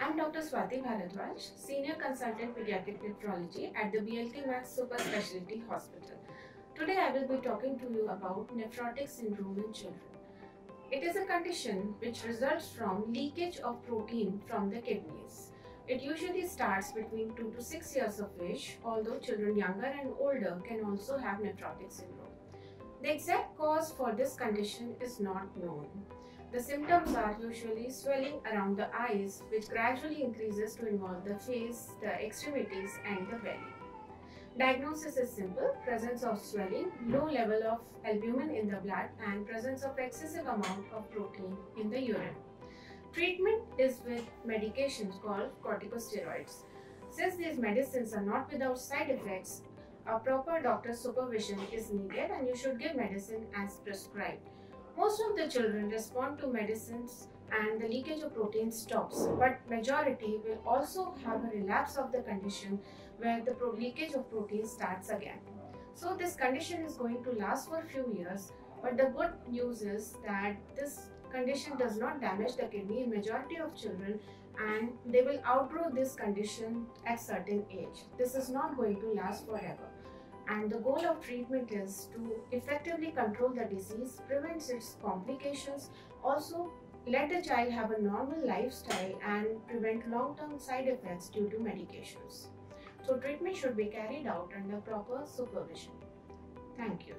I'm Dr. Swati Bhardwaj, Senior Consultant Pediatric Nephrology at the BLK Max Super Specialty Hospital. Today I will be talking to you about nephrotic syndrome in children. It is a condition which results from leakage of protein from the kidneys. It usually starts between 2 to 6 years of age, although children younger and older can also have nephrotic syndrome. The exact cause for this condition is not known. The symptoms are usually swelling around the eyes, which gradually increases to involve the face, the extremities, and the belly. Diagnosis is simple presence of swelling, low level of albumin in the blood, and presence of excessive amount of protein in the urine. Treatment is with medications called corticosteroids. Since these medicines are not without side effects, a proper doctor's supervision is needed and you should give medicine as prescribed. Most of the children respond to medicines and the leakage of protein stops, but majority will also have a relapse of the condition where the leakage of protein starts again. So this condition is going to last for a few years, but the good news is that this condition does not damage the kidney in majority of children and they will outgrow this condition at certain age. This is not going to last forever and the goal of treatment is to effectively control the disease, prevent its complications, also let the child have a normal lifestyle and prevent long-term side effects due to medications. So treatment should be carried out under proper supervision. Thank you.